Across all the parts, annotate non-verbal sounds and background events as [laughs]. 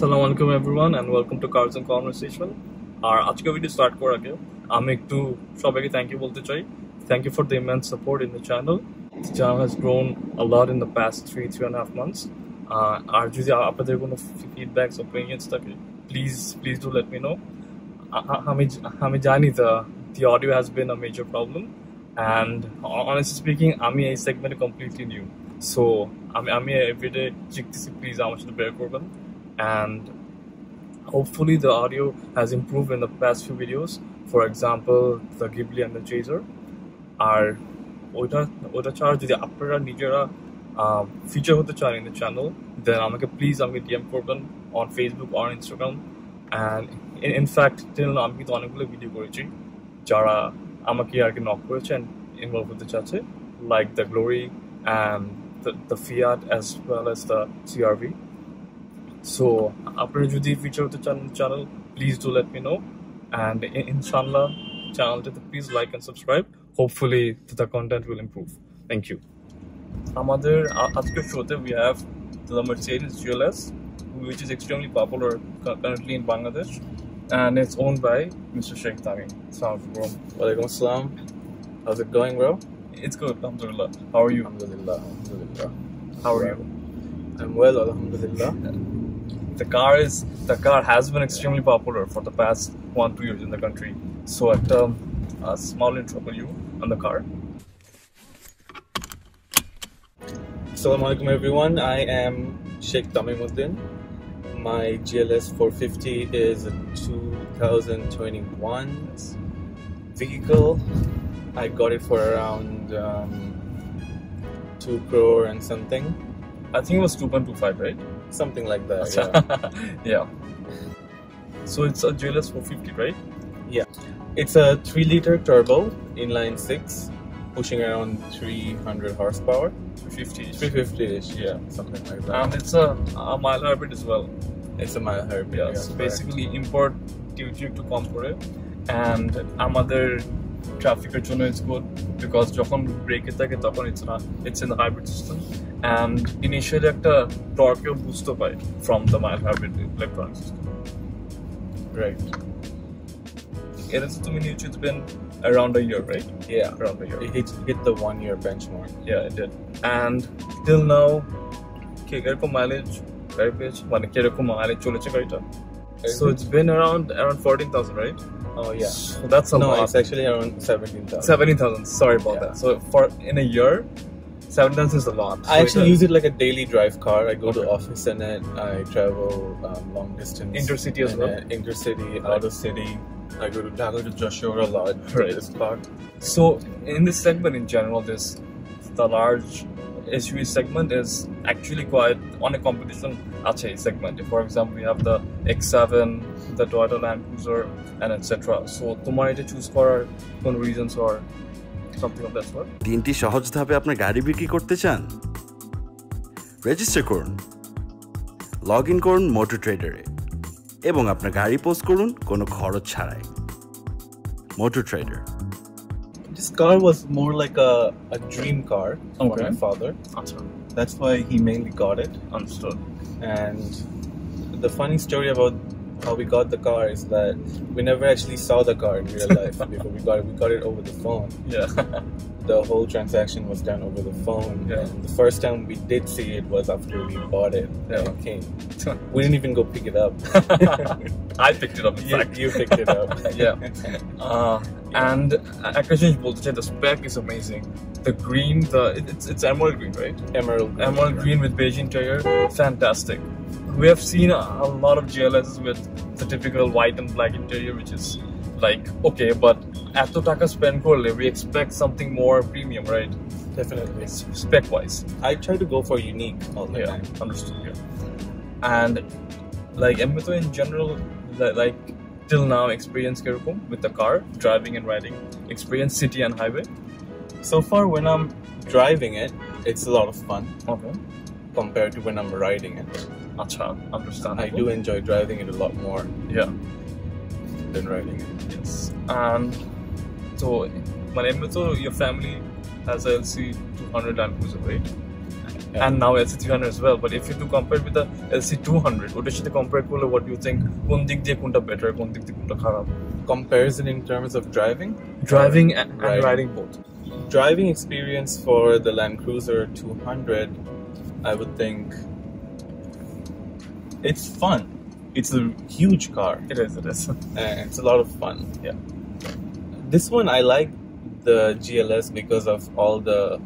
আসসালামু আলাইকুম everyone and welcome to cars and conversation আর আজকে ভিডিও স্টার্ট করার আগে আমি একটু সবাইকে থ্যাংক ইউ বলতে চাই। Thank you for the immense support in the channel grown a lot in the past three, three and a half months. Uh, আর যদি আপনাদের কোনো ফিডব্যাকস ওপিনিয়ন্স থাকে please please do let me know আমি আমি জানি the the audio has been a major problem. And honestly speaking আমি এই সেগমেন্টে কমপ্লিটলি নিউ সো আমি আমি এভরিডে শিখতেছি প্লিজ আমার সাথে বের করবেন। and hopefully the audio has improved in the past few videos for example the Ghibli and the Chaser আর ওইটা ওটা ছাড়া যদি আপনারা নিজেরা ফিচার হতে চান ইন দ্য চ্যানেল দেন আমাকে প্লিজ আমাকে ডিএম করবেন on Facebook on Instagram and in fact till আমি কিন্তু অনেকগুলো ভিডিও করেছি যারা আমাকে আর কি নক করেছেন ইনভলভ হতে চাচ্ছে like the glory and the Fiat as well as the CRV so আপনারা যদি ফিচার হতে চান channel please do let me know and ইনশাল্লাহ চ্যানেলটাতে please like and subscribe hopefully the content will improve thank you আমাদের আ- আজকের শোতে we have the Mercedes GLS which is extremely popular cu- currently in Bangladesh and it's owned by Mr. Sheikh Tami. Sounds bro. Walaikum assalam. How's it going, bro? It's good, alhamdulillah. How are you? Alhamdulillah, alhamdulillah. How are you? I'm well, alhamdulillah. The car is the car has been extremely popular for the past one two years in the country. So at um, a small intro for you on the car. Assalamu alaikum, everyone. I am Sheikh Tamimuddin. My GLS 450 is a 2021 vehicle. I got it for around um, 2 crore and something. I think it was 2.25, right? Something like that. [laughs] yeah. yeah. So it's a GLS 450, right? Yeah. It's a 3 liter turbo, inline 6, pushing around 300 horsepower. 350 350 ish, yeah, something like that. And it's a, a mild hybrid as well. It's a mild hybrid. Yeah, so correct. basically import duty to Compore and আমাদের ট্রাফিকের জন্য it's good because যখন ব্রেকে থাকে তখন it's It's in the hybrid system. And initially একটা টর্কেও বুঝতে পাই from the my hybrid electronic system Right. এটা তো তুমি নিয়েছো it's been around a year right Yeah. Around a year It hit, hit the one year benchmark. Yeah, it did. And till now, কে কিরকম mileage গাড়ি পেয়েছে মানে কিরকম mileage চলেছে গাড়িটা So it's been around around 14,000, right? Oh, yeah. So that's a no, lot. it's actually around 17,000. 17,000. Sorry about Yeah. that. So for in a year, 17,000 is a lot. I actually use it like a daily drive car. I go to Okay. office in it. I travel um, long distance. Intercity as in well? it. Intercity, Right. out of city. I go to Dhaka to Joshua a lot. [laughs] for Right. This car. So in this segment in general, this the large SUV segment is actually quite on a competition ache segment. For example, we have the X7, the Toyota Land Cruiser, and etc. So তোমার এটা choose করার কোন reasons or something of that sort? তিনটি সহজ ধাপে আপনার গাড়ি বিক্রি করতে চান রেজিস্টার করুন লগ ইন করুন মোটর ট্রেডারে এবং আপনার গাড়ি পোস্ট করুন কোনো খরচ ছাড়াই motor trader This car was more like a, a dream car for Okay. my father. আচ্ছা That's why he mainly got it. understood. And the funny story about how we got the car is that we never actually saw the car in real life [laughs] before we got it. We got it over the phone. Yeah. [laughs] the whole transaction was done over the phone. Yeah. And the first time we did see it was after we bought it. Yeah. It came. [laughs] We didn't even go pick it up. I picked it up. You, you, picked it up. yeah. Uh. And Akash Boltache, the spec is amazing. The green, the it's, it's emerald green, right? Emerald green. Emerald green with beige interior, fantastic We have seen a, a lot of GLSs with the typical white and black interior, which is like okay, but এত টাকা spend করলে we expect something more premium, right? Definitely. Spec wise. I try to go for unique all the Yeah, time. understood. Yeah. And like Emito in general, li- like till now, experience kirokom with the car, driving and riding, experience city and highway. So far, when I'm driving it, it's a lot of fun Okay. compared to when I'm riding it. Acha, understand. I do enjoy driving it a lot more Yeah. than riding it. Yes. And so, my Emito, your family has a LC 200 Land Cruiser, right? Yeah. and now LC300 as well. But if you do compare with the LC200, ওটার সাথে compare করলে what do you think? কোন দিক দিয়ে কোনটা better, কোন দিক দিয়ে কোনটা খারাপ? Comparison in terms of driving. Driving and, and Right. riding both. Driving experience for the Land Cruiser 200, I would think it's fun. It's a huge car. It is, it is. and [laughs] uh, it's a lot of fun. Yeah. This one I like the GLS because of all the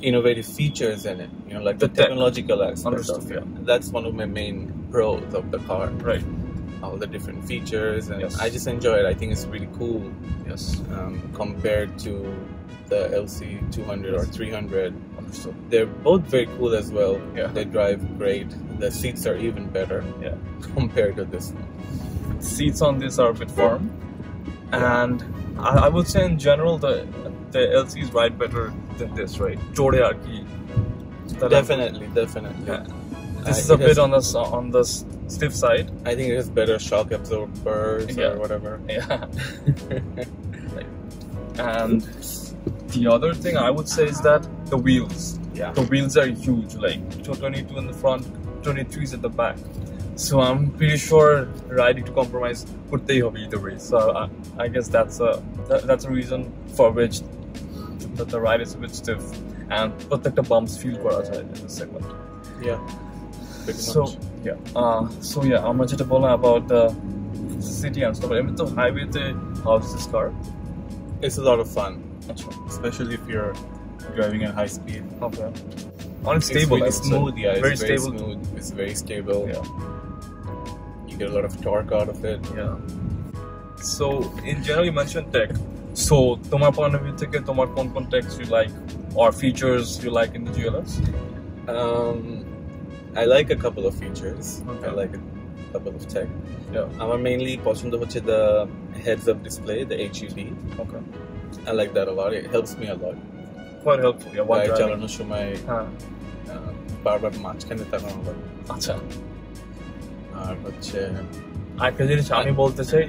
innovative features in it. You know, like the, The tech. technological aspect Understood, of it. yeah. That's one of my main pros of the car. Right all the different features, and yes. I just enjoy it. I think it's really cool. Yes. Um, compared to the LC 200 yes. or 300. Understood. They're both very cool as well. Yeah. They drive great. The seats are even better. Yeah. [laughs] Compared to this one. Seats on this are a bit firm, and I, I would say in general the the LCs ride better than this, right? Jode Definitely, definitely. Yeah. This uh, is a bit on the on the stiff side. I think it has better shock absorbers yeah. or whatever. [laughs] Yeah. [laughs] and the other thing I would say is that the wheels. Yeah. The wheels are huge, like 22 in the front, 23 at the back. So I'm pretty sure riding to compromise would they have either way. So I, I guess that's a that, that's a reason for which the, the ride is a bit stiff and protect the bumps feel for us in the segment. Yeah. Pretty so much yeah, uh, so yeah, আমরা যেটা বললাম about the city and stuff. এমনি তো হাইওয়েতে how is this car? It's a lot of fun, আচ্ছা especially if you're driving at high speed. Okay. Honestly, stable. it's I really would say. smooth, yeah. It's Very very, stable. smooth. It's very stable. Yeah. You get a lot of torque out of it. Yeah. So in general, you mentioned tech. So তোমার point of view থেকে তোমার কোন কোন techs you like or features you like in the GLS? Um, I like a couple of features. Okay. I like a couple of tech. Yeah. আমার mainly পছন্দ হচ্ছে the heads up display, the HUD. Okay. I like that a lot. It helps me a lot. Quite helpful. Yeah. What গাড়ি driving? চালানোর সময় হ্যাঁ আহ, বারবার মাঝখানে তাকানো লাগে। আচ্ছা আর হচ্ছে আরেকটা জিনিস আমি বলতে চাই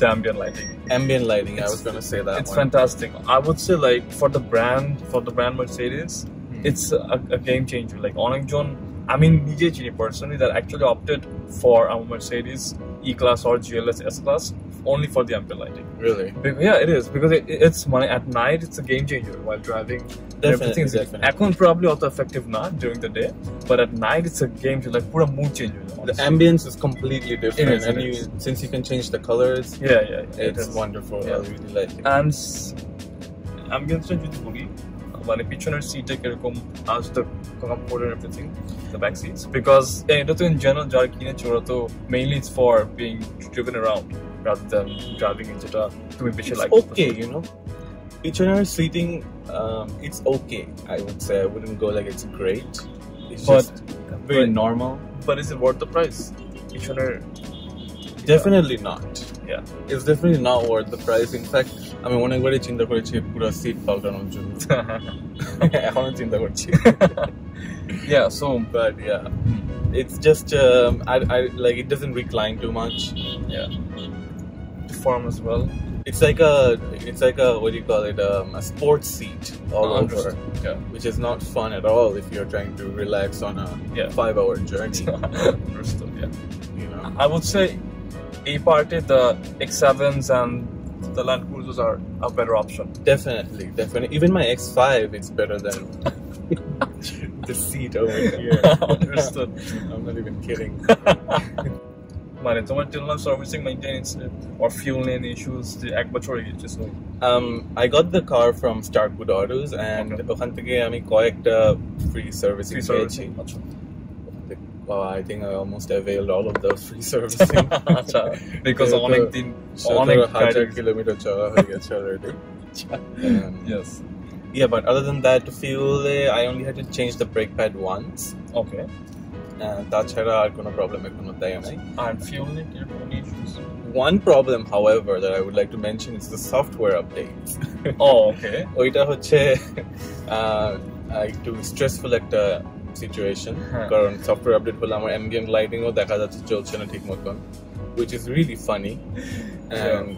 the ambient lighting. ambient lighting. I It's- was gonna say that It's one. fantastic. I would say like for the brand, for the brand Mercedes, Hmm. it's a, a game changer. Like অনেকজন I mean নিজে চিনি personally that actually opted for our Mercedes E-Class or GLS S-Class only for the ambient lighting. Really? Be- Yeah, it is because it, it's money at night. It's a game changer while driving. Definitely, Everything's definitely. এখন probably also effective not during the day, but at night it's a game changer, like pura mood changer. The honestly. ambience is completely different, is, and it you, is. since you can change the colors, Yeah, yeah, yeah. it it's is. wonderful. Yeah. I really like it. and অ্যাম্বিয়েন্সটা যদি বলি মানে পিছনের সিটে কিরকম আজ the comfort and everything the back seats because এটা তো in general যারা কিনেছে ওরা তো mainly it's for being driven around rather than driving যেটা তুমি বেশি It's like okay, you know. Each seating, um, it's okay. I would say I wouldn't go like it's great. It's But- just very but- normal. But is it worth the price পিছনের Definitely not. Yeah. It's definitely not worth the price. In fact, আমি অনেকবারই চিন্তা করেছি পুরো seat পাল্টানোর জন্য এখনো চিন্তা করছি yeah so but yeah it's just um, I, I like it doesn't recline too much yeah form as well it's like a it's like a what do you call it um, a sports seat all over Understood. yeah which is not fun at all if you're trying to relax on a Yeah. five hour journey [laughs] understood yeah you know I would say a party the X7s and the Land Cruisers are a better option. definitely definitely even my x5 it's better than [laughs] the seat over here [laughs] Understood. i'm not even kidding মানে তোমার till now servicing maintenance or fuel lane issues যে এক বছর হয়ে গেছে so um, I got the car from Starkwood Autos and Okay. ওখান থেকে আমি কয়েকটা free servicing free পেয়েছি servicing আচ্ছা Well, I think I almost availed all of those [laughs] free servicing. আচ্ছা because যেহেতু অনেক দিন অনেক সতেরো হাজার গাড়ি- কিলোমিটার চলা হয়ে গেছে already. Um, yes yeah, but other than that, to fuel it, I only had to change the brake pad once. okay Uh, তাছাড়া আর কোনো problem এখনো দেয় নাই। and fuel lane এরকম any issues One problem, however, that I would like to mention is the software updates. oh okay [laughs] [laughs] ওইটা হচ্ছে আহ, একটু stressful একটা সিচুয়েশন হ্যাঁ। কারণ সফটওয়্যার আপডেট হলে আমার অ্যাম্বিয়েন্ট লাইটিংও দেখা যাচ্ছে চলছে না ঠিক মতন which is really funny and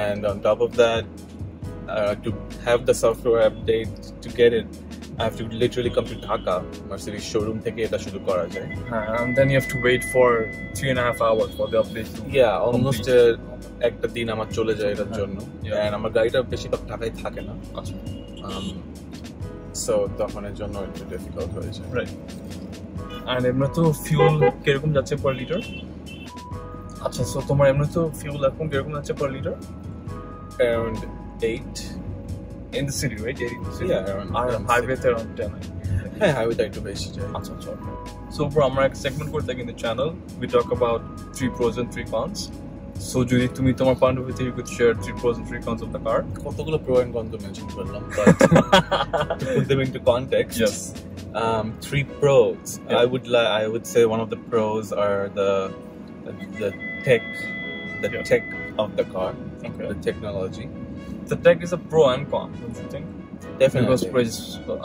and on top of that uh, to have the software update to get it I have to literally come to Dhaka Mercedes showroom থেকে এটা শুরু করা যায় হ্যাঁ and then you have to wait for three and a half hours for the update to yeah almost complete. uh, একটা দিন আমার চলে যায় এটার হ্যাঁ, জন্য yeah. and আমার গাড়িটা বেশিরভাগ ঢাকায় থাকে না আচ্ছা Um, so তখন এর জন্য একটু ডিফিকাল্ট হয়ে যায় রাইট আর এমনি তো ফিউল কীরকম যাচ্ছে পার লিটার আচ্ছা সো তোমার এমনি তো ফিউল এখন কীরকম যাচ্ছে per litre around 8 in the city right Yeah, around- আর হাইওয়েতে অ্যারাউন্ড টেন হ্যাঁ হাইওয়েটা একটু বেশি যায়। আচ্ছা আচ্ছা সো আমরা এক সেগমেন্ট করে থাকি in the channel we talk about three pros and three cons so যদি তুমি তোমার পয়েন্ট অফ ভিউ থেকে could share three pros and three cons of the car কতগুলো প্রো এন্ড কন তো মেনশন করলাম but to put them into context Yes. um, three pros Yeah. I would li- I would say one of the pros are the the, the tech the Yeah. tech of the car Okay. the technology The tech is a pro and con, don't you think? definitely Because pro is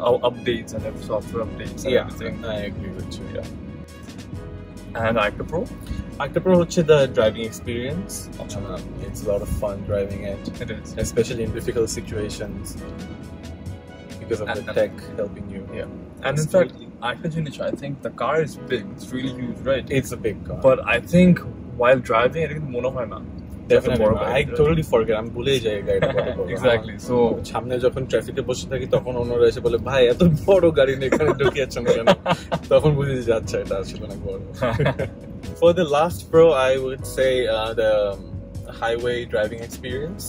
uh, updates and every software updates and yeah everything. I agree with you Yeah. And Actor Pro? Actor Pro হচ্ছে the driving experience আচ্ছা। um, it's a lot of fun driving it It is. especially in difficult situations because of the And- tech helping you Yeah. And in fact, Actor Genish, I think the car is big. It's really huge, right? it's a big car But I think while driving, it is মনে হয় না। definitely I right? totally forget আমি ভুলেই যাই গাড়িটা কত বড়। Exactly. So, সামনে যখন ট্রাফিকে বসে থাকি তখন অন্যরা এসে বলে ভাই এত বড় গাড়ি নিয়ে এখানে ঢুকিয়েছ না কেন তখন বুঝে যে আচ্ছা এটা আসলে অনেক বড় For the last pro I would say uh, the um, highway driving experience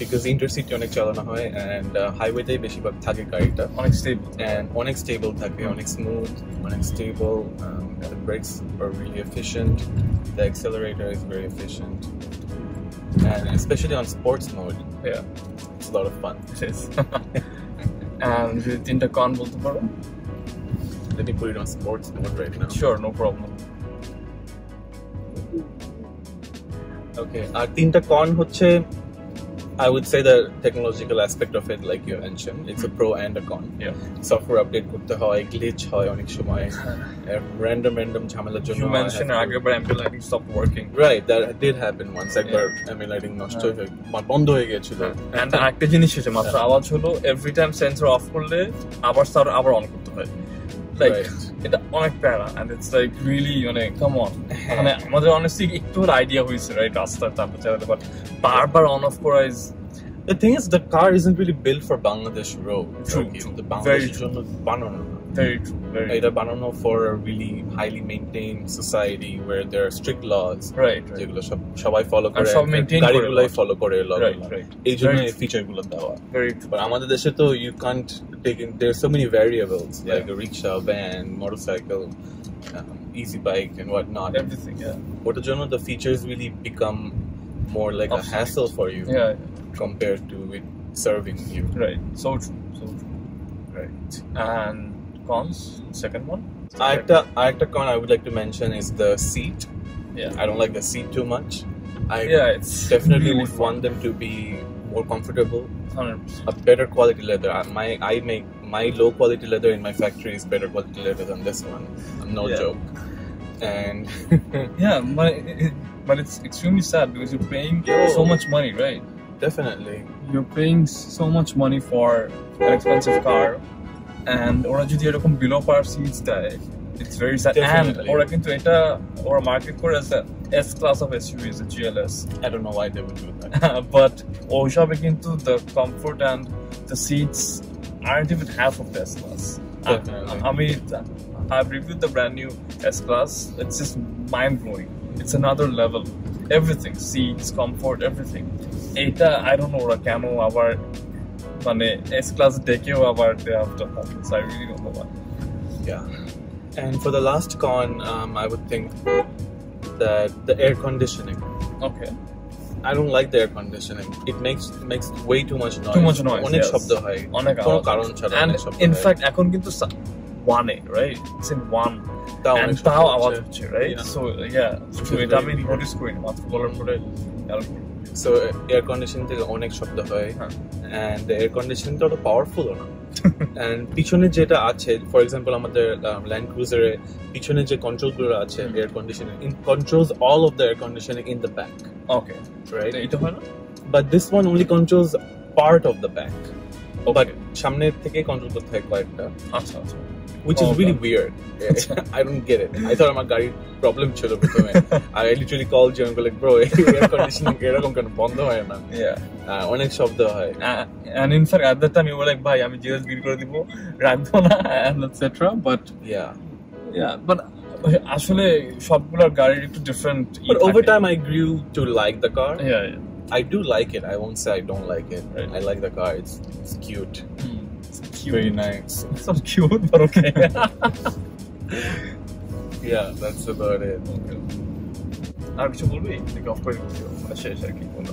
because intercity অনেক চালানো হয় and uh, highwayতেই বেশিরভাগ থাকে গাড়িটা অনেক stable. and অনেক stable থাকে অনেক smooth অনেক stable um, the brakes are really efficient the accelerator is very efficient and especially on sports mode Yeah, it's a lot of fun it is. [laughs] and যদি তিনটা con বলতে পারো? Let me put it on sports mode right now. Sure, no problem. Okay. আর তিনটা con হচ্ছে I would say the technological aspect of it, like you mentioned, it's a pro and a con. Yeah. Software update করতে হয়, glitch হয় অনেক সময়, random random ঝামেলার জন্য You mentioned have to- আগের বার ambient lighting stopped working. Right, that did happen once. একবার emulating নষ্ট হ্যাঁ। হয়ে মানে বন্ধ হয়ে গিয়েছিল। And একটা জিনিস হয়েছে মাত্র আওয়াজ হলো এভরি টাইম সেন্সর অফ করলে আবার স্যার আবার অন করতে হয় লাইক Right. এটা অনেক প্যারা এন্ড ইটস লাইক রিয়েলি মানে কাম অন হ্যাঁ। মানে [laughs] আমাদের অনেস্টলি একটু আইডিয়া হয়েছে রাইট রাস্তার তারপর চালাতে বাট বারবার অন অফ করা is The thing is, the car isn't really built for Bangladesh road. True, Like, true. The Very Bangladesh true. জন্য বানানো না। ভেরি ট্রু ভেরি এটা বানানো for a really highly maintained society where there are strict laws right right যেগুলো সব সবাই follow করে সব maintain করে গাড়িগুলাই law। ফলো করে law Right, গুলো। right. এই জন্য Very এই ফিচার গুলো দেওয়া ভেরি ট্রু But আমাদের দেশে তো you can't take in there's so many variables Yeah. like a rickshaw, van, motorcycle, um, easy bike and whatnot. Everything ইয়া ওটার জন্য the features really become more like a Obsolete. hassle for you yeah compared to it serving you. Right so true so true Right. and cons second one Arekta, Arekta con I would like to mention is the seat. yeah I don't like the seat too much. I yeah it's definitely really would fun. want them to be more comfortable, 100%. a better quality leather. My I make my low quality leather in my factory is better quality leather than this one. No Yeah. joke. And [laughs] Yeah, it- but it's extremely sad because you're paying Yo. so much money, right? definitely, You're paying so much money for an expensive car, and ওরা যদি এরকম below par seats দেয়, it's very sad. And Definitely. ওরা কিন্তু এটা ওরা market করে as the S class of SUVs, the GLS. I don't know why they would do that. but ওইসবে কিন্তু the comfort and the seats aren't even half of the S class. Definitely. I, I mean, I've reviewed the brand new S class. It's just mind blowing. It's another level. Everything, seats, comfort, everything. এটা I don't know ওরা কেন আবার মানে S class ডেকেও আবার they have the. I really don't know why. Yeah. And for the last con, um, I would think that the air conditioning. Okay. I don't like the air conditioning. It makes makes way too much noise. Too much noise, অনেক শব্দ হয়। অনেক কোনো কারণ ছাড়া অনেক শব্দ in fact এখন কিন্তু one right? It's in one. and তাও। আওয়াজ হচ্ছে right Yeah. So yeah is এটা আমি নোটিস করি মাত্র বলার পরে So air conditioning থেকে অনেক শব্দ হয়। and the air conditioning টা অত পাওয়ারফুল না। [laughs] And পিছনে যেটা আছে ফর এক্সাম্পল আমাদের ল্যান্ড ক্রুজারে পিছনে যে কন্ট্রোলগুলো আছে air conditioning in controls all of the air conditioning in the back okay right এটা হয় না but this one only controls part of the back but সামনের থেকে কন্ট্রোল করতে হয় কয়েকটা। আচ্ছা আচ্ছা। Which is Oh, really weird I don't get it I thought আমার গাড়ির প্রবলেম ছিল প্রথমে আর I literally called you and go like bro air conditioning এরকম কেন বন্ধ হয় না অনেক শব্দ হয় and in fact at that time you were like ভাই আমি জিএস গির করে দিব রাখব না and etc but yeah yeah but আসলে সবগুলোর গাড়ির একটু different but over time I grew to like the car yeah yeah I do like it I won't say I don't like it Right. I like the car it's, it's cute cute. very nice [laughs] It's not cute, but okay. [laughs] yeah that's about it আর কিছু বলবি নাকি of করে দিবি মানে শেষ আর কি বলো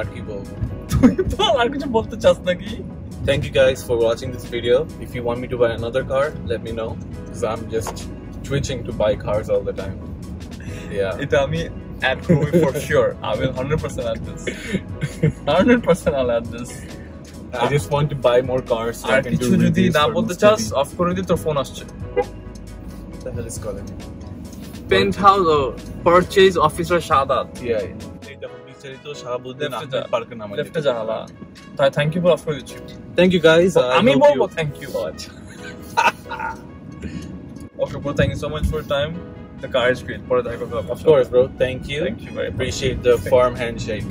আর কি বলবো তুই বল আর কিছু বলতে চাস নাকি Thank you guys for watching this video. If you want me to buy another car, let me know. Because I'm just twitching to buy cars all the time. Yeah. এটা আমি অ্যাড করব for sure I will 100% add this [laughs] 100% I'll add this I just want to buy more cars so I can do যদি না for বলতে. চাস of করে দিই তোর ফোন আসছে the hell is calling me? Penthouse purchase officer Yeah. বিস্তারিত শাহাবুদ্দিন আহমেদ পার্কের নামে লেফটে জানালা তাই থ্যাংক ইউ ফর অফ করে দিচ্ছি Thank you guys. I আমি বলব you- thank you Okay, bro, thank you so much for your time. The car is great. Of course, bro. Thank you. Thank you very much. Appreciate the farm handshake.